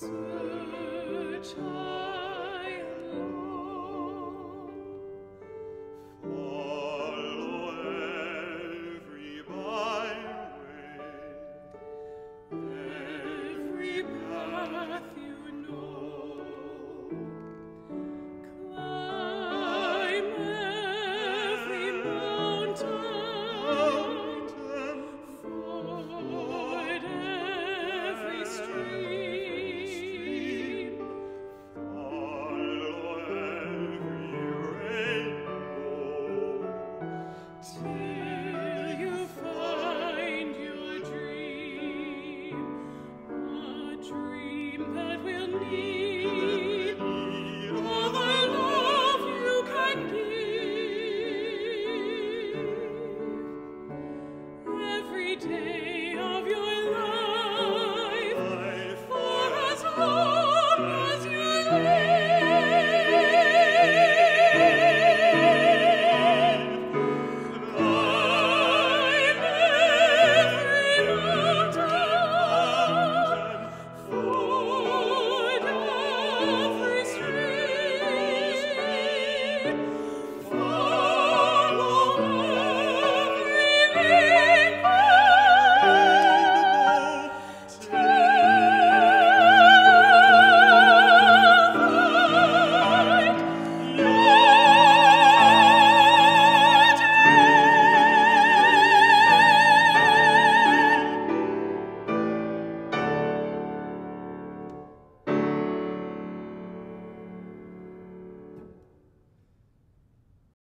soon.